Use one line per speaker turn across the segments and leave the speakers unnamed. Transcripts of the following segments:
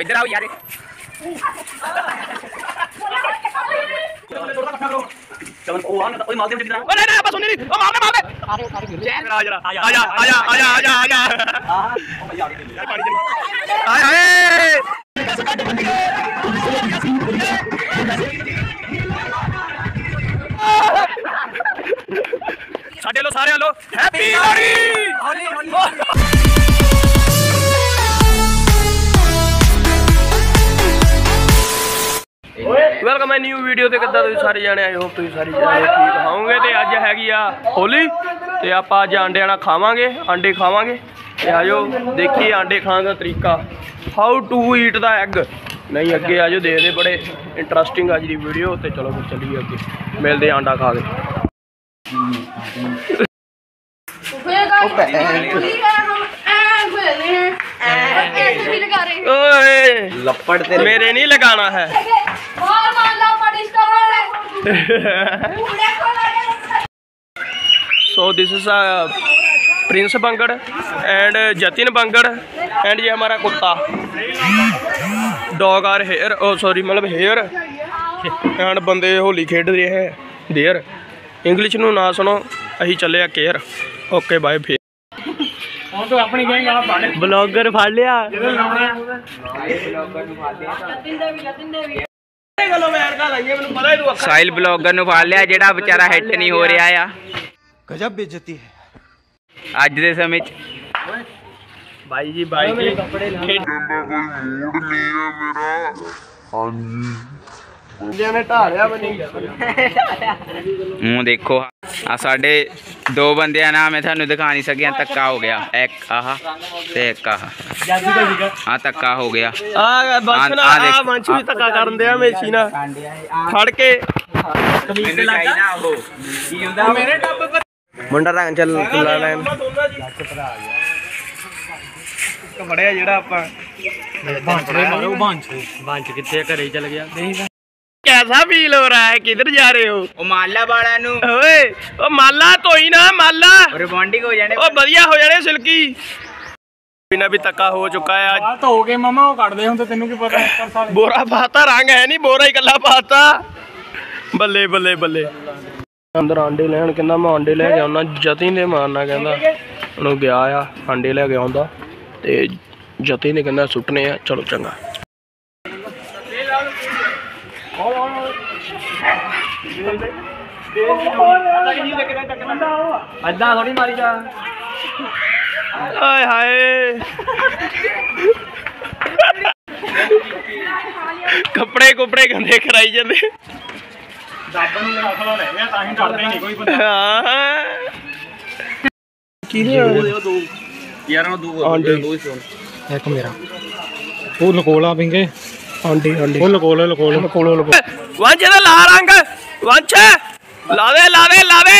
ਉਹ ਇੱਧਰ ਆਓ ਯਾਰ
ਚਵਨ ਉਹ ਆ ਨਾ ਓਏ ਮਾਲਦੇ ਜਿੱਦਾਂ
ਓ ਨਹੀਂ ਨਹੀਂ ਆਪਾਂ ਸੁਣੀ ਨਹੀਂ ਓ ਮਾਰਨਾ ਮਾਰਨਾ ਆ ਜਾ ਆ ਜਾ ਆ ਜਾ ਆ ਜਾ ਆ ਜਾ ਆ ਜਾ ਆ ਜਾ
ਆਹ ਉਹ ਭਾਈ ਆ ਗਏ
ਪਾਣੀ ਚ ਆਏ ਹਾਏ ਸਾਡੇ ਲੋ ਸਾਰਿਆਂ ਲੋ happy Lohri welcome my new video ਤੇ ਕਿੱਦਾਂ ਤੁਸੀਂ ਸਾਰੇ ਜਾਣੇ ਆਈ ਹੋਪ ਤੁਸੀਂ ਸਾਰੇ ਜਾਣੇ ਠੀਕ ਹੋਵੋਗੇ ਤੇ ਅੱਜ ਹੈਗੀ ਆ ਹੋਲੀ ਤੇ ਆਪਾਂ ਅੱਜ ਆਂਡਿਆਂ ਨਾਲ ਖਾਵਾਂਗੇ ਆਂਡੇ ਖਾਵਾਂਗੇ ਤੇ ਆਜੋ ਦੇਖੀਏ ਆਂਡੇ ਖਾਣ ਦਾ ਤਰੀਕਾ। How to eat the egg ਨਹੀਂ ਅੱਗੇ ਆਜੋ ਦੇਖਦੇ ਬੜੇ ਇੰਟਰਸਟਿੰਗ ਅੱਜ ਦੀ ਵੀਡੀਓ ਤੇ ਚਲੋ ਫਿਰ ਚੱਲੀਏ ਅੱਗੇ। ਮਿਲਦੇ ਆਂਡਾ ਖਾ ਕੇ। ਓਏ।
ਲੱਪੜ ਤੇ
ਮੇਰੇ ਨਹੀਂ ਲਗਾਣਾ ਹੈ। so this is a prince bangad and jatin bangad and ye hamara kutta dog are here oh sorry matlab here and bande holi khel rahe hain there english nu na suno ahi challe a care okay bye bye
ਹੁਣ ਤੂੰ ਆਪਣੀ gang ਆ ਫੜ
blogger ਫੜ ਲਿਆ ਜਦੋਂ ਲਾਉਣਾ blogger ਨੂੰ ਫੜ ਲਿਆ ਲਤਿੰਦੇ ਵੀ ਲਤਿੰਦੇ ਵੀ ਸਾਇਲ ਮੈਂ ਬਲੌਗਰ ਨੂੰ ਫੜ ਲਿਆ ਜਿਹੜਾ ਵਿਚਾਰਾ ਹਿੱਟ ਨਹੀਂ ਹੋ ਰਿਹਾ ਆ।
ਗਜਬ ਬੇਇੱਜ਼ਤੀ ਹੈ।
ਅੱਜ ਦੇ ਸਮੇਂ 'ਚ। ਬਾਈ ਜੀ ਬਾਈ ਜੀ। ਖੇਡ- ਹਾਂਜੀ। ਜਿਹਨੇ ਢਾਲਿਆ ਬਣੀ
ਮੂੰਹ ਦੇਖੋ। ਆ ਸਾਡੇ ਦੋ ਬੰਦਿਆਂ ਨਾਲ ਮੈਂ ਤੁਹਾਨੂੰ ਦਿਖਾ ਨਹੀਂ ਸਕਿਆ ਧੱਕਾ ਹੋ ਗਿਆ। ਇੱਕ ਆਹ ਤੇ ਇੱਕ ਆਹ। ਆ ਧੱਕਾ ਹੋ ਗਿਆ।
ਆ ਬੰਸ਼ ਨਾ
ਆ
ਬੰਸ਼ ਵੀ ਧੱਕਾ ਕਰਨ ਦਿਆ ਮੇਸ਼ੀ ਨਾਲ ਫੜ ਕੇ।
ਮੈਨੂੰ ਚਾਹੀਦਾ ਉਹ ਕੀ ਹੁੰਦਾ
ਮੇਰੇ ਟੱਬ ਪਰ ਮੁੰਡਾ ਰੰਗ ਚੱਲ ਲਾ ਲੈਣ ਕਬੜਿਆ ਜਿਹੜਾ ਆਪਾਂ
ਬਾਂਚੜੇ ਮਾਰੋ ਬਾਂਚ ਬਾਂਚ ਕਿੱਥੇ ਘਰੇ ਚਲ ਗਿਆ। ਨਹੀਂ
कैसा फील हो रहा है किधर जा रहे हो
ਉਹ ਮਾਲਾ ਵਾਲਿਆਂ ਨੂੰ
ਓਏ ਓ ਮਾਲਾ ਧੋਈ ਨਾ ਮਾਲਾ
ਰਿਬੌਂਡਿੰਗ ਹੋ ਜਾਣੇ
ਓ ਵਧੀਆ ਹੋ ਜਾਣੇ ਸਿਲਕੀ ਬਿਨਾ ਵੀ ਤੱਕਾ ਹੋ ਚੁੱਕਾ ਹੈ ਅੱਜ
ਆ ਧੋ ਕੇ ਮਮਾ ਉਹ ਕੱਢਦੇ ਹੁੰਦੇ ਤੈਨੂੰ ਕੀ ਪਤਾ ਕਰ ਸਾਲੇ
ਬੋਰਾ ਪਾਤਾ ਰੰਗ ਹੈ ਨਹੀਂ ਬੋਰਾ ਹੀ ਕੱਲਾ ਪਾਤਾ ਬੱਲੇ ਬੱਲੇ ਬੱਲੇ ਅੰਦਰ ਆਂਡੇ ਲੈਣ ਕਹਿੰਦਾ ਮੈਂ ਆਂਡੇ ਲੈ ਕੇ ਆਉਣਾ ਜਤੀ ਨੇ ਮਾਰਨਾ ਕਹਿੰਦਾ ਉਹਨੂੰ ਗਿਆ ਆ ਆਂਡੇ ਲੈ ਕੇ ਆਉਂਦਾ ਤੇ ਜਤੀ ਨੇ ਕਹਿੰਦਾ ਸੁੱਟਨੇ ਆ ਚਲੋ ਚੰਗਾ
ਅੱਧਾ ਥੋੜੀ ਮਾਰੀ ਜਾ
ਆਏ ਹਾਏ ਕੱਪੜੇ ਕੁਪੜੇ ਗੰਦੇ ਕਰਾਈ ਜਾਂਦੇ।
ਦਾਬਾ ਨੂੰ ਖਲਾ ਰਹਿ ਗਿਆ ਤਾਂ ਹੀ ਡਰਦੇ ਨਹੀਂ ਕੋਈ ਬੰਦਾ
ਹਾਂ ਕਿਹਦੇ
ਯਾਰਾਂ ਦੋ
ਆਂਡੇ
ਇੱਕ ਮੇਰਾ। ਉਹ ਲਕੋਲਾ ਪਿੰਗੇ।
ਆਂਡੇ ਆਂਡੇ
ਉਹ ਲਕੋਲਾ ਲਕੋਲਾ।
ਕੋਲੋਂ ਲਗੋ ਵਾਂਝੇ ਦਾ ਲਾ ਰੰਗ ਵਾਂਝ। ਲਾ ਦੇ ਲਾ ਦੇ ਲਾ ਦੇ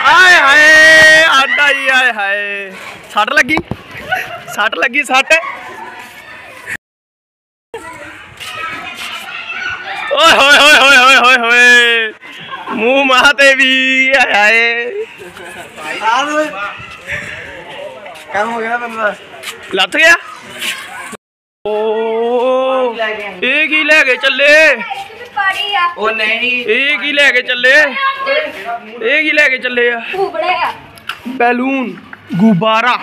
ਆਏ ਹਾਏ ਆਂਡਾ ਹੀ ਆਏ ਹਾਏ। ਸੱਟ ਲੱਗੀ ਸੱਟ ਲੱਗੀ ਸੱਟ। ਓਏ ਹੋਏ ਹੋਏ ਹੋਏ ਹੋਏ ਹੋਏ ਹੋਏ। ਮੂੰਹ ਮਾਹ ਤੇ ਵੀ ਆਏ ਹਾਏ।
ਕੰਮ ਹੋ ਗਿਆ ਬੰਦਾ
ਲੱਥ ਗਿਆ? ਓ ਇਹ ਕੀ ਲੈ ਕੇ ਚੱਲੇ? ਇਹ ਕੀ ਲੈ ਕੇ ਚੱਲੇ ਇਹ ਕੀ ਲੈ ਕੇ ਚੱਲੇ ਆ? ਬੈਲੂਨ ਗੁਬਾਰਾ।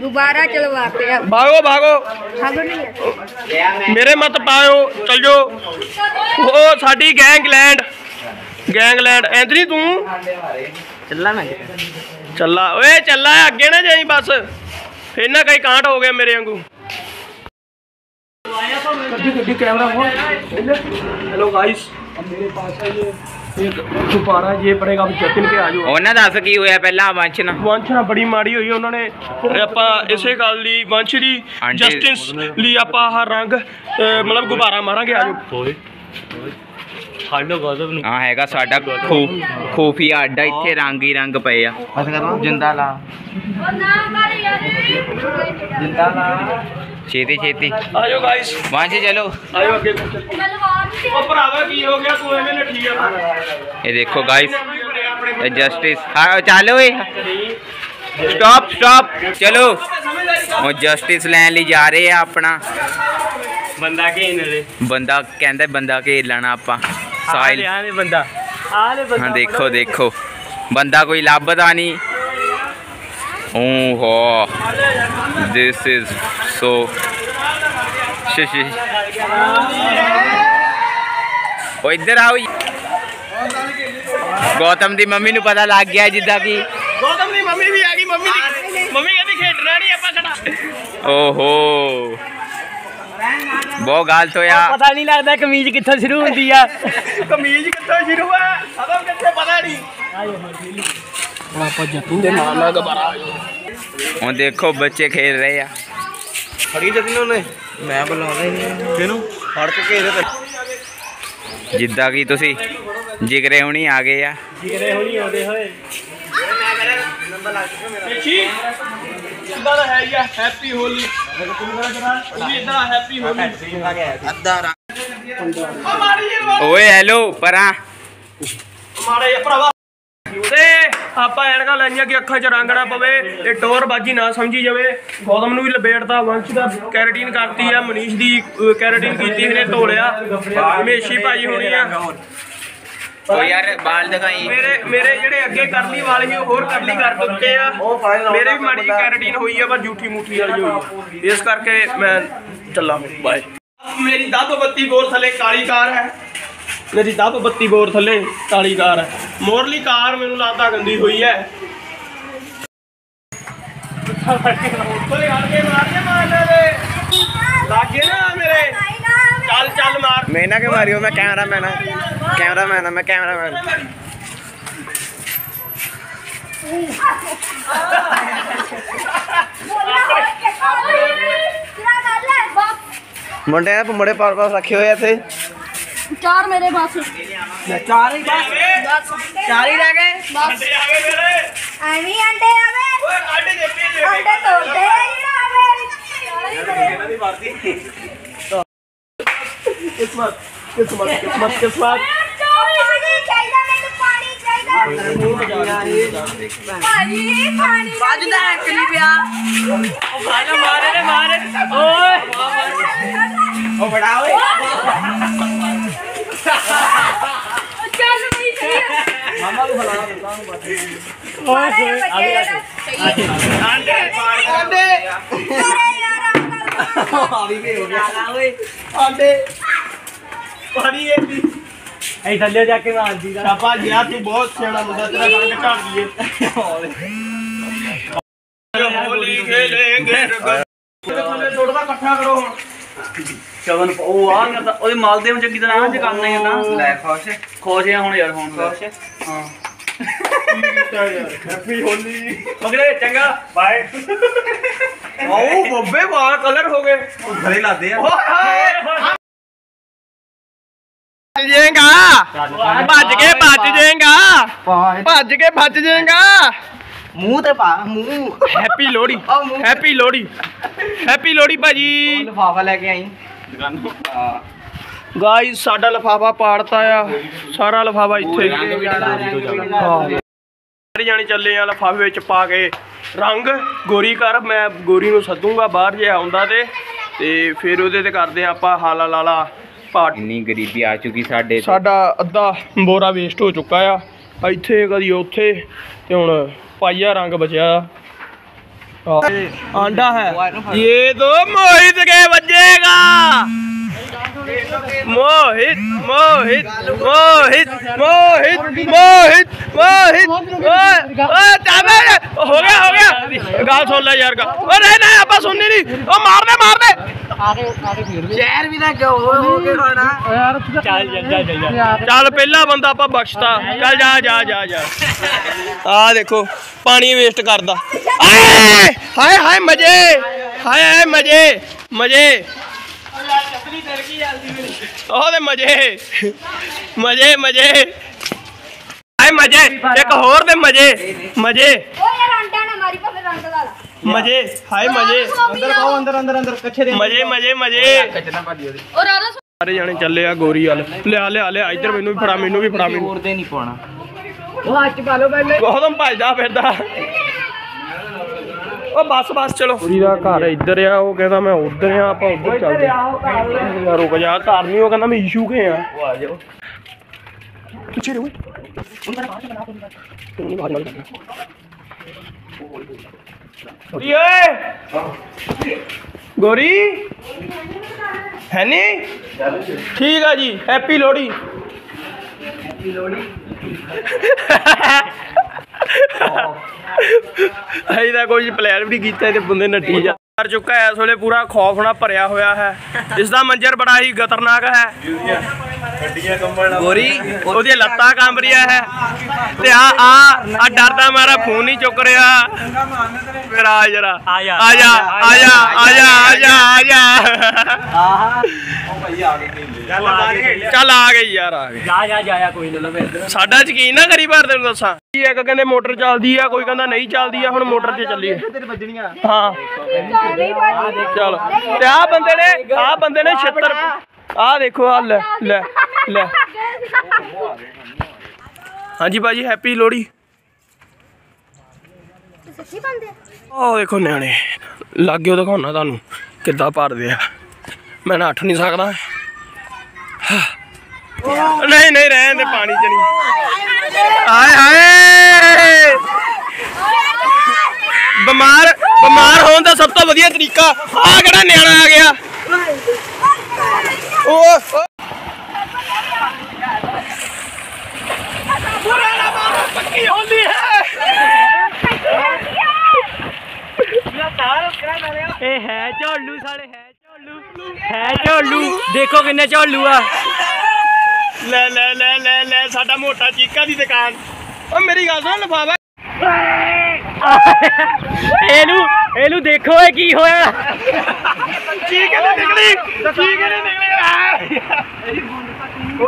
ਗੁਬਾਰਾ ਚਲਵਾ ਪਿਆ
ਭਾਗੋ ਭਾਗੋ।
ਭਾਗੋ ਨਹੀਂ
ਮੇਰੇ ਮਤ ਪਾਇਓ ਚਲ। ਜੋ ਉਹ ਸਾਡੀ ਗੈਂਗਲੈਂਡ। ਗੈਂਗਲੈਂਡ। ਐਂਦਰੀ ਤੂੰ?
ਚੱਲਾ ਨਾ
ਚੱਲਾ। ਓਏ ਚੱਲਾ ਅੱਗੇ ਨਾ ਜਾਈ ਬਸ। ਇਹਨਾਂ ਕਈ ਕਾਂਟ ਹੋ ਗਿਆ ਮੇਰੇ ਵਾਂਗੂ। ਗੱਡੀ ਗੱਡੀ कैमरा हेलो गाइस अब मेरे पास है ये एक दोबारा ये पड़ेगा अब जतिन के आ जाओ
ਉਹਨਾਂ ਦੱਸ ਕੀ ਹੋਇਆ ਪਹਿਲਾਂ ਵੰਸ਼ ਨਾ
ਵੰਸ਼ ਨਾਲ ਬੜੀ ਮਾੜੀ ਹੋਈ ਉਹਨਾਂ ਨੇ ਤੇ ਆਪਾਂ ਇਸੇ ਗੱਲ ਲਈ ਵੰਸ਼ ਦੀ
ਆਂਟੀ-
ਜਸਟਿਸ ਲਈ ਆਪਾਂ ਆਹ ਰੰਗ ਅਹ, ਮਤਲਬ ਗੁਬਾਰਾ ਮਾਰਾਂਗੇ ਆਜੋ
ਹਾਲੋ ਗਜ਼ਬ ਨੂੰ
ਆ ਹੈਗਾ ਸਾਡਾ ਖੂ ਖੂਫੀਆ ਅੱਡਾ ਇੱਥੇ ਰੰਗ ਹੀ ਰੰਗ ਪਏ ਆ। ਜਿੰਦਾ ਲਾ। ਜਿੰਦਾ ਲਾ। ਛੇਤੀ ਛੇਤੀ।
ਆਜੋ ਗਾਇਸ
ਵੰਸ਼ ਚਲੋ।
ਆਜੋ ਅੱਗੇ। ਉਹ ਭਰਾਵਾ ਕੀ ਹੋ ਗਿਆ? ਤੂੰ ਐਵੇਂ ਨੱਠੀ ਆ।
ਇਹ ਦੇਖੋ ਗਾਇਸ ਜਸਟਿਸ ਹਾਂ ਚੱਲ ਓਏ। ਸਟਾਪ ਸਟਾਪ ਚਲੋ। ਉਹ ਜਸਟਿਸ ਲੈਣ ਲਈ ਜਾ ਰਹੇ ਆ ਆਪਣਾ।
ਬੰਦਾ ਘੇਨ ਦੇ
ਬੰਦਾ ਕਹਿੰਦਾ ਬੰਦਾ ਘੇਰ ਲੈਣਾ ਆਪਾਂ। ਸਾਹਿਲ
ਆ ਨੇ ਬੰਦਾ। ਆ ਨੇ
ਹਾਂ ਦੇਖੋ ਦੇਖੋ। ਬੰਦਾ ਕੋਈ ਲੱਭਦਾ ਨਹੀਂ। ਓਹੋ this is so ਸ਼ਸ਼ੀ ਉਹ ਇੱਧਰ ਆਓ। ਗੌਤਮ ਦੀ ਮੰਮੀ ਨੂੰ ਪਤਾ ਲੱਗ ਗਿਆ ਜਿੱਦਾਂ ਕਿ
ਗੌਤਮ ਦੀ ਮੰਮੀ ਵੀ ਆ ਗਈ ਮੰਮੀ ਦੀ ਮੰਮੀ ਕਹਿੰਦੀ ਖੇਡਣਾ ਨਹੀਂ ਆਪਾਂ ਖੜਾ
ਓਹੋ ਬਹੁਤ ਗਲਤ ਹੋਇਆ
ਪਤਾ ਨਹੀਂ ਲੱਗਦਾ ਕਮੀਜ਼ ਕਿੱਥੋਂ ਸ਼ੁਰੂ ਹੁੰਦੀ ਆ।
ਕਮੀਜ਼ ਕਿੱਥੋਂ ਸ਼ੁਰੂ ਆ? ਸਦੋਂ ਕਿੱਥੇ ਪਤਾ ਨਹੀਂ। ਆਪਾਂ ਜੱਟੂ ਦੇ ਨਾਲ ਨਾਲ ਦੁਬਾਰਾ
ਹੁਣ ਦੇਖੋ ਬੱਚੇ ਖੇਡ ਰਹੇ ਆ।
ਫੜੀ ਜਦੀ ਉਹਨੇ? ਮੈਂ ਬੁਲਾਉਂਦਾ ਹੀ ਨਹੀਂ। ਕਿਹਨੂੰ? ਫੜ ਕੇ ਘੇਰੇ ਤੇ।
ਜਿੱਦਾਂ ਕਿ ਤੁਸੀਂ ਜਿਗਰੇ ਹੁਣੀ ਆ ਗਏ ਆ।
ਜਿਹੜੇ ਹੋਣੀ ਆਉਂਦੇ ਹੋਏ।
ਦੇਖੀ ਇਦਾਂ ਦਾ ਹੈ ਹੀ ਆ ਹੈਪੀ ਹੋਲੀ। ਵੀ ਇਦਾਂ ਹੈਪੀ ਹੋਲੀ।
ਅੱਧਾ
ਆ ਮਾਰੀ ਇਹ
ਓਏ ਹੈਲੋ ਪਰਾਂ।
ਮਾਰੇ ਭਰਾਵਾ। ਤੇ ਆਪਾਂ ਐਨਕਾਂ ਲਾਈਆਂ ਕਿ ਅੱਖਾਂ 'ਚ ਰੰਗ ਨਾ ਪਵੇ ਇਹ ਟੋਰ ਬਾਜੀ ਨਾ ਸਮਝੀ ਜਾਵੇ। ਗੌਤਮ ਨੂੰ ਵੀ ਲਪੇਟਦਾ ਵੰਸ਼ ਦਾ ਕੈਰੇਟਿਨ ਕਰਤੀ ਆ ਮਨੀਸ਼ ਦੀ ਕੈਰੇਟਿਨ ਕੀਤੀ ਇਹਨੇ ਧੋਲਿਆ ਹਮੇਸ਼ੀ ਭਾਈ ਹੋਣੀ ਆ।
ਓ ਯਾਰ ਬਾਲ ਦਿਖਾਈ।
ਮੇਰੇ ਮੇਰੇ ਜਿਹੜੇ ਅੱਗੇ ਕਰਲੀ ਵਾਲੇ ਸੀ ਉਹ ਹੋਰ ਕਰਲੀ ਕਰ ਦਿੱਤੇ ਆ। ਮੇਰੇ ਵੀ ਮਾੜੀ ਜਿਹੀ ਕੈਰੇਟਿਨ ਹੋਈ ਆ ਪਰ ਝੂਠੀ ਮੂਠੀ ਵਾਲੀ ਹੋਈ ਆ। ਇਸ ਕਰਕੇ ਮੈਂ ਚੱਲਾਂ ਬਾਏ ਮੇਰੀ ਦੱਬ ਬੱਤੀ ਬੋਰ ਥੱਲੇ ਕਾਲੀ ਕਾਰ ਹੈ। ਮੇਰੀ ਦੱਬ ਬੱਤੀ ਬੋਰ ਥੱਲੇ ਕਾਲੀ ਕਾਰ ਹੈ। ਮੋਰਲੀ ਕਾਰ ਮੈਨੂੰ ਲੱਗਦਾ ਗੰਦੀ ਹੋਈ ਹੈ। ਕੋਈ ਹੜ ਕੇ ਮਾਰਨੇ ਮਾਰਨੇ ਦੇ ਲਾਗੇ ਨਾ ਮੇਰੇ। ਚੱਲ ਚੱਲ ਮਾਰ।
ਮੈਂ ਨਾ ਕਿ ਮਾਰਿਓ ਮੈਂ ਕੈਮਰਾਮੈਨ ਆ। ਕੈਮਰਾਮੈਨ ਆ ਮੈਂ ਕੈਮਰਾਮੈਨ। ਮੁੰਡੇ ਆ ਮੁੰਡੇ ਪਾਰ ਪਾਸ ਰੱਖੇ ਹੋਏ ਆ ਇੱਥੇ।
ਚਾਰ ਮੇਰੇ ਬਸ।
ਚਾਰ ਹੀ ਚਾਰ ਹੀ ਰਹਿ ਗਏ।
ਬਸ।
ਅੰਡੇ ਆ ਗਏ ਮੇਰੇ।
ਐਵੇਂ ਅੰਡੇ ਆਵੇ
ਓਏ ਕੱਢ ਦੇ ਪੀ
ਅੰਡੇ ਤੋੜਦੇ। ਆਵੇ
ਕਿਸਮਤ
ਮਾਰੇ ਨੇ ਮਾਰੇ ਓਏ
ਉਹ ਬੜਾ ਓਏ
ਚੱਲ
ਪਾਣੀ ਇਹ ਵੀ।
ਐ ਥੱਲੇ ਜਾ ਕੇ ਮਾਰਦੀ ਦਾ।
ਸ਼ਾਬਾ ਗਿਆ ਤੂੰ ਬਹੁਤ ਸਿਆਣਾ ਮੁੰਡਾ ਤੇਰਾ ਰੰਗ ਝਾੜ ਦਈਏ ਹੋਲੀ ਖੇਲेंगे ਥੱਲੇ ਥੋੜਾ ਇਕੱਠਾ ਕਰੋ ਹੁਣ।
ਚਵਨ ਉਹ ਆ ਕਰਦਾ ਉਹਦੇ ਮਾਲ ਦੇ ਚੰਗੀ ਤਰ੍ਹਾਂ ਅੱਜ ਕਰਨਾ ਹੀ ਨਾ। ਲੈ ਖੁਸ਼। ਖੁਸ਼ ਆ ਹੁਣ ਯਾਰ ਹੁਣ ਖੁਸ਼।
ਹੈਪੀ ਹੋਲੀ।
ਮਗਰੇ ਚੰਗਾ ਬਾਏ।
ਆਓ ਬੱਬੇ ਵਾਲ ਕਲਰ ਹੋ ਗਏ।
ਉਹ ਘਰੇ ਲਾਦੇ ਆ।
ਭੱਜ ਜਾਏਗਾ। ਭੱਜ ਕੇ ਭੱਜ ਜਾਏਗਾ। ਭੱਜ ਕੇ ਭੱਜ ਜਾਏਗਾ।
ਮੂੰਹ ਤੇ ਪਾ ਮੂੰਹ।
Happy Lohri. Happy Lohri. Happy Lohri ਭਾਜੀ।
ਲਫਾਫਾ ਲੈ ਕੇ ਆਈ।
ਗਾਇਸ ਸਾਡਾ ਲਫਾਫਾ ਪਾੜਤਾ ਆ। ਸਾਰਾ ਲਫਾਫਾ ਇੱਥੇ ਹਾਂ। ਸਾਰੇ ਜਾਣੇ ਚੱਲੇ ਆ ਲਫਾਫੇ ਵਿੱਚ ਪਾ ਕੇ। ਰੰਗ ਗੋਰੀ ਕਰ ਮੈਂ ਗੋਰੀ ਨੂੰ ਸੱਦੂਗਾ ਬਾਹਰ ਜੇ ਆਉਂਦਾ ਤੇ। ਤੇ ਫਿਰ ਉਹਦੇ ਤੇ ਕਰਦੇ ਆਪਾਂ ਹਾਲਾ ਲਾਲਾ। ਪਾਟ
ਇੰਨੀ ਗਰੀਬੀ ਆ ਚੁੱਕੀ ਸਾਡੇ
ਸਾਡਾ ਅੱਧਾ ਬੋਰਾ ਵੇਸਟ ਹੋ ਚੁੱਕਾ ਆ। ਇੱਥੇ ਕਦੀ ਉੱਥੇ ਤੇ ਹੁਣ ਪਾਈਆ ਰੰਗ ਬਚਿਆ ਆ। ਆਂਡਾ ਹੈ। ਇਹ ਦੋ ਮੋਹਿਤ ਕੇ ਵੱਜੇਗਾ। ਮੋਹਿਤ ਮੋਹਿਤ ਮੋਹਿਤ ਮੋਹਿਤ ਮੋਹਿਤ ਮੋਹਿਤ। ਓਏ ਜਾਵੇ। ਹੋ ਗਿਆ ਹੋ ਗਿਆ। ਗੱਲ ਸੁਣ ਲੈ ਯਾਰ ਗਾ ਓ ਨਹੀਂ ਨਹੀਂ ਆਪਾਂ ਸੁਣਨੀ ਨਹੀਂ। ਓ ਮਾਰਦੇ ਮਾਰਦੇ
ਸ਼ਹਿਰ ਵੀ ਨਾ
ਚੱਲ
ਪਹਿਲਾ ਬੰਦਾ ਆਪਾਂ ਬਖਸ਼ਤਾ। ਚੱਲ ਜਾ ਜਾ ਵੇਸਟ ਕਰਦਾ। ਹਾਏ ਹਾਏ ਮਜੇ। ਹਾਏ ਹਾਏ ਮਜੇ। ਮਜੇ। ਉਹਦੇ ਮਜੇ। ਮਜੇ ਮਜੇ। ਹਾਏ ਮਜੇ ਇੱਕ ਹੋਰ ਦੇ ਮਜੇ। ਮਜੇ।
ਓ ਯਾਰ ਅੰਡਾ ਨਾ ਮਾਰੀ ਪਾ ਫਿਰ ਰੰਗ ਲਾ ਲਾ।
ਮਜੇ ਹਾਏ ਮਜੇ।
ਅੰਦਰ ਪਾਓ
ਅੰਦਰ ਅੰਦਰ ਅੰਦਰ ਕੱਛੇ ਦੇ
ਮਜੇ ਮਜੇ ਮਜੇ।
ਔਰ ਆਰਾ
ਸਾਰੇ ਜਾਣੇ ਚੱਲੇ ਆ ਗੋਰੀ ਵਾਲ। ਲਿਆ ਲਿਆ ਲਿਆ। ਇੱਧਰ ਮੈਨੂੰ ਵੀ ਫੜਾ ਮੈਨੂੰ ਵੀ ਫੜਾ ਮੈਨੂੰ।
ਹੋਰ ਦੇ ਨਹੀਂ ਪਾਉਣਾ।
ਗੌਤਮ ਭੱਜਦਾ ਫਿਰਦਾ। ਉਹ ਬੱਸ ਬੱਸ ਚਲੋ। ਕੁੜੀ ਦਾ ਘਰ ਇੱਧਰ ਆ ਉਹ ਕਹਿੰਦਾ ਮੈਂ ਉੱਧਰ ਆ ਆਪਾਂ ਉੱਧਰ ਚੱਲਦੇ ਆ ਰੁਕ ਜਾ ਘਰ ਨਹੀਂ ਉਹ ਕਹਿੰਦਾ ਮੈਂ ਇਸ਼ੂ ਕੇ ਆ। ਉਹ ਆ ਜਾਓ। ਪਿੱਛੇ ਰਹੋ। ਗੋਰੀ ਓਏ। ਗੋਰੀ? ਹੈ ਨੀ ਠੀਕ ਆ ਜੀ ਹੈਪੀ ਲੋਹੜੀ। ਅਸੀਂ ਤਾਂ ਕੋਈ ਪਲਾਨ ਵੀ ਨਹੀਂ ਕੀਤਾ ਤੇ ਬੰਦੇ ਨੱਟੀ ਜਾ। ਕਰ ਚੁੱਕਾ ਹੈ, ਇਸ ਵੇਲੇ ਪੂਰਾ ਖੌਫ ਨਾਲ ਭਰਿਆ ਹੋਇਆ ਹੈ। ਇਸ ਦਾ ਮੰਜ਼ਰ ਬੜਾ ਹੀ ਖਤਰਨਾਕ ਹੈ। ਗੋਰੀ ਉਹਦੀਆਂ ਲੱਤਾਂ ਕੰਬ ਰਹੀਆਂ ਹੈ। ਤੇ ਆ ਆ ਆ ਡਰਦਾ ਮਾਰਾ ਫੋਨ ਨਹੀਂ ਚੁੱਕ ਰਿਹਾ। ਕਰਾ ਜਰਾ। ਆ ਜਾ ਆ ਜਾ ਆ ਜਾ ਆ ਜਾ ਆ ਜਾ ਆ ਜਾ ਚੱਲ ਆ ਗਈ ਯਾਰ ਆ ਗਈ
ਜਾ ਜਾ ਜਾਇਆ ਕੋਈ ਨਾ ਲਵੇ ਇੱਧਰ।
ਸਾਡਾ ਯਕੀਨ ਨਾ ਕਰੀ ਪਰ ਤੈਨੂੰ ਦੱਸਾਂ। ਕੀ ਇੱਕ ਕਹਿੰਦੇ ਮੋਟਰ ਚੱਲਦੀ ਆ ਕੋਈ ਕਹਿੰਦਾ ਨਹੀਂ ਚੱਲਦੀ ਆ ਹੁਣ ਮੋਟਰ 'ਤੇ ਚੱਲੀਏ। ਹਾਂ। ਚਲ ਤੇ ਆ ਬੰਦੇ ਨੇ ਆ ਬੰਦੇ ਨੇ 76 ਆਹ ਦੇਖੋ ਆ ਲੈ ਲੈ ਲੈ। ਹਾਂਜੀ ਬਾਜੀ ਹੈਪੀ ਲੋਹੜੀ।
ਸੱਚੀ ਬੰਦੇ
ਉਹ ਦੇਖੋ ਨਿਆਣੇ ਲਾਗਿਓ ਦਿਖਾਉਣਾ ਤੁਹਾਨੂੰ, ਕਿੱਦਾਂ ਭਰਦੇ ਆ। ਮੈਂ ਨੱਠ ਨਹੀਂ ਸਕਦਾ। ਨਹੀਂ ਨਹੀਂ, ਰਹਿਣ ਦੇ ਪਾਣੀ ਚ ਨਹੀਂ। ਹਾਏ ਹਾਏ ਬਿਮਾਰ ਬਿਮਾਰ ਹੋਣ ਦਾ ਸਭ ਤੋਂ ਵਧੀਆ ਤਰੀਕਾ ਆ ਕਿਹੜਾ ਨਿਆਣਾ ਆ ਗਿਆ। ਬੁਰਾ ਨਾ ਮਾਰੋ ਪੱਕੀ ਹੁੰਦੀ ਹੈ
ਇਹ ਹੈ ਝੋਲੂ ਸਾਲੇ ਹੈ ਝੋਲੂ ਹੈ ਝੋਲੂ। ਦੇਖੋ ਕਿੰਨੇ ਝੋਲੂ ਆ।
ਲੈ ਲੈ ਲੈ ਲੈ ਲੈ ਸਾਡਾ ਮੋਟਾ ਚੀਕਾ ਦੀ ਦੁਕਾਨ। ਓ ਮੇਰੀ ਗੱਲ ਸੁਣ ਲਫਾਵਾ
ਇਹਨੂੰ ਇਹਨੂੰ ਦੇਖੋ ਇਹ ਕੀ ਹੋਇਆ।
ਚੀਕੇ ਦੀ ਨਿਕਲੀ ਚੀਕੇ ਦੀ ਨਿਕਲੀ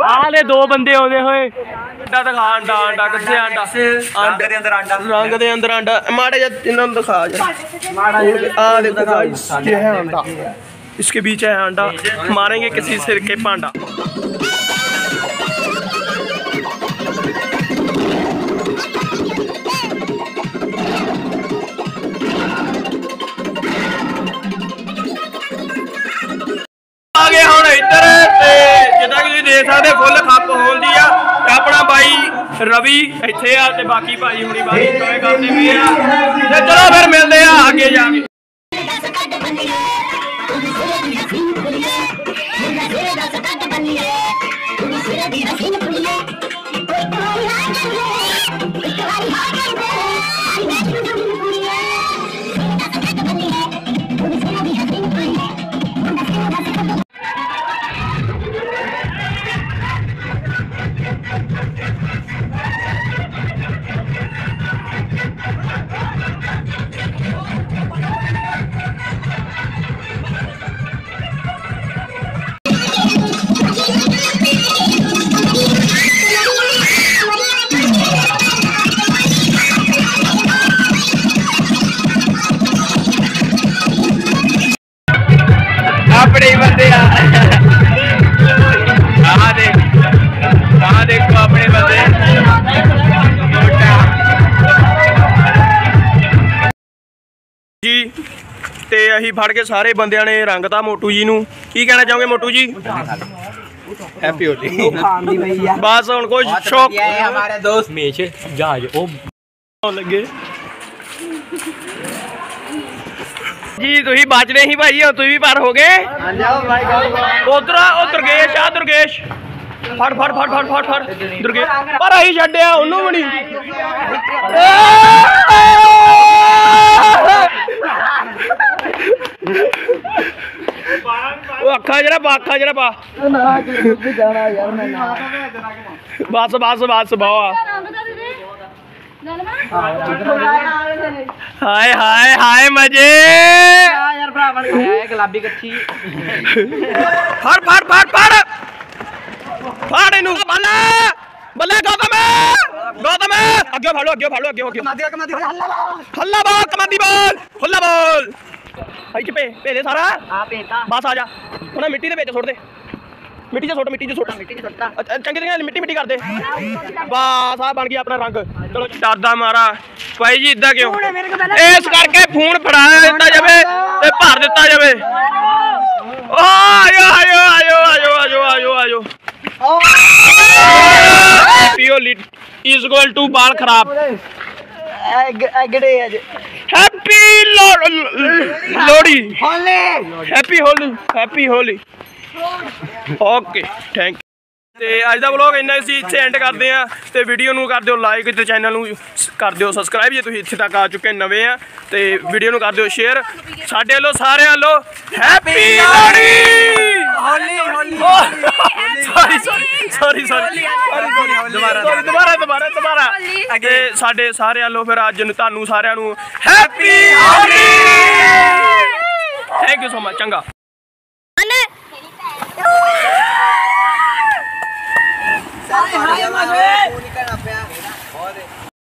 ਆਲੇ ਦੋ ਬੰਦੇ ਆਉਂਦੇ ਹੋਏ
ਅੰਡਾ ਦਿਖਾ ਅੰਡਾ ਅੰਡਾ ਕਿੱਥੇ ਅੰਡਾ
ਰੰਗ ਦੇ ਅੰਦਰ ਆਂਡਾ
ਰੰਗ ਦੇ ਅੰਦਰ ਅੰਡਾ ਮਾੜਾ ਜਿਹਾ ਇਹਨਾਂ ਨੂੰ ਦਿਖਾ ਜਰਾ आ देखो गाइस ये है अंडा इसके बीच है अंडा मारेंगे किसी सिर के पांडा ਜਿੱਦਾਂ ਸਕਦੇ ਫੁੱਲ ਖੱਪ ਹੁੰਦੀ ਆ। ਤੇ ਆਪਣਾ ਬਾਈ ਰਵੀ ਇੱਥੇ ਆ ਤੇ ਬਾਕੀ ਭਾਈ ਹੁਣੀ ਬਾਈ ਇੰਜੋਏ ਕਰਦੇ ਵੀ ਆ। ਤੇ ਚਲੋ ਫਿਰ ਮਿਲਦੇ ਆ, ਅੱਗੇ ਜਾ ਕੇ। ਫੜ ਕੇ ਸਾਰੇ ਬੰਦਿਆਂ ਨੇ ਰੰਗਤਾ ਮੋਟੂ ਜੀ ਨੂੰ। ਕੀ ਕਹਿਣਾ ਚਾਹੋਗੇ ਮੋਟੂ ਜੀ? ਹੈਪੀ ਹੋਲੀ ਬਸ ਹੁਣ ਕੋਈ ਸ਼ੌਕ
ਹਮਾਰੇ ਦੋਸਤ।
ਮੇਚ ਜਹਾਜ਼ ਉਹ
ਲੱਗੇ। ਜੀ ਤੁਸੀਂ ਬਚਦੇ ਸੀ ਭਾਈ ਹੁਣ ਤੁਸੀਂ ਵੀ ਪਾਰ ਹੋ ਗਏ। ਉਧਰ ਉਹ ਦੁਰਗੇਸ਼ ਆ ਦੁਰਗੇਸ਼। ਫੜ ਫੜ ਫੜ ਫੜ ਫੜ ਫੜ। ਦੁਰਗੇਸ਼ ਪਰ ਅਸੀਂ ਛੱਡਿਆ ਉਹਨੂੰ ਵੀ ਨਹੀਂ। ਉਹ ਅੱਖਾਂ ਜਿਹੜਾ ਪਾ ਅੱਖਾਂ ਜਿਹੜਾ ਪਾ। ਬਸ ਬਸ ਬਸ ਬਾਵਾ ਹਾਏ ਹਾਏ ਹਾਏ ਮਜੇ।
ਯਾਰ ਭਰਾ ਬਣ ਗਿਆ ਗੁਲਾਬੀ ਕੱਚੀ
ਫੜ ਫੜ ਫੜ ਫੜ। ਫੜ ਇਹਨੂੰ। ਬੱਲੇ ਬੱਲੇ ਗੌਤਮ। ਗੌਤਮ। ਅੱਗੇ ਫੜ ਲੋ ਅੱਗੇ ਫੜ ਲੋ ਅੱਗੇ ਅੱਗੇ
ਕਮਾਦੀ ਕਮਾਦੀ ਹੱਲਾ
ਹੱਲਾ ਬਾਲ ਕਮਾਂਦੀ ਬਾਲ ਖੁੱਲਾ ਬਾਲ। ਆਈ ਚ ਪੇ ਭੇਲੇ ਸਾਰਾ।
ਆ ਪੇਤਾ
ਬਸ ਆ ਜਾ। ਉਹਨਾਂ ਮਿੱਟੀ ਦੇ ਵਿੱਚ ਸੁੱਟ ਦੇ। ਮਿੱਟੀ 'ਚ ਸੁੱਟ ਮਿੱਟੀ 'ਚ ਸੁੱਟ। ਮਿੱਟੀ 'ਚ ਸੁੱਟਾ ਚੰਗੀ ਤਰ੍ਹਾਂ ਮਿੱਟੀ ਮਿੱਟੀ ਕਰਦੇ ਬਸ ਆ ਬਣ ਗਿਆ ਆਪਣਾ ਰੰਗ। ਚਲੋ ਡਰਦਾ ਮਾਰਾ। ਭਾਈ ਜੀ ਇਦਾਂ ਕਿਉਂ? ਇਸ ਕਰਕੇ ਫੋਨ ਫੜਾ ਦਿੱਤਾ ਜਾਵੇ ਤੇ ਭਰ ਦਿੱਤਾ ਜਾਵੇ। ਓ ਆਇਓ ਆਇਓ ਆਇਓ ਆਇਓ ਆਇਓ ਆਇਓ ਆਇਓ ਪੀਓ ਲਿਟ ਇਜ਼ ਇਕੁਅਲ ਟੂ ਬਾਲ ਖਰਾਬ।
ਅਗੜੇ ਅੱਜ
happy Lohri Holi happy Holi happy Holi okay thank ਤੇ ਅੱਜ ਦਾ ਵਲੌਗ ਇੰਨਾ ਹੀ ਸੀ ਇੱਥੇ ਐਂਡ ਕਰਦੇ ਆ ਤੇ ਵੀਡੀਓ ਨੂੰ ਕਰ ਦਿਓ ਲਾਈਕ ਤੇ ਚੈਨਲ ਨੂੰ ਕਰ ਦਿਓ ਸਬਸਕ੍ਰਾਈਬ ਜੇ ਤੁਸੀਂ ਇੱਥੇ ਤੱਕ ਆ ਚੁੱਕੇ ਨਵੇਂ ਆ ਤੇ ਵੀਡੀਓ ਨੂੰ ਕਰ ਦਿਓ ਸ਼ੇਅਰ ਸਾਡੇ ਵੱਲੋਂ ਸਾਰਿਆਂ ਵੱਲੋਂ happy Lohri Holi Holi sorry sorry sorry sorry ਦੁਬਾਰਾ ਦੁਬਾਰਾ ਦੁਬਾਰਾ। ਦੁਬਾਰਾ ਤੇ ਸਾਡੇ ਸਾਰਿਆਂ ਵੱਲੋਂ ਫਿਰ ਅੱਜ ਨੂੰ ਤੁਹਾਨੂੰ ਸਾਰਿਆਂ ਨੂੰ happy Holi thank you so much ਚੰਗਾ।
ਅੰਨੇ।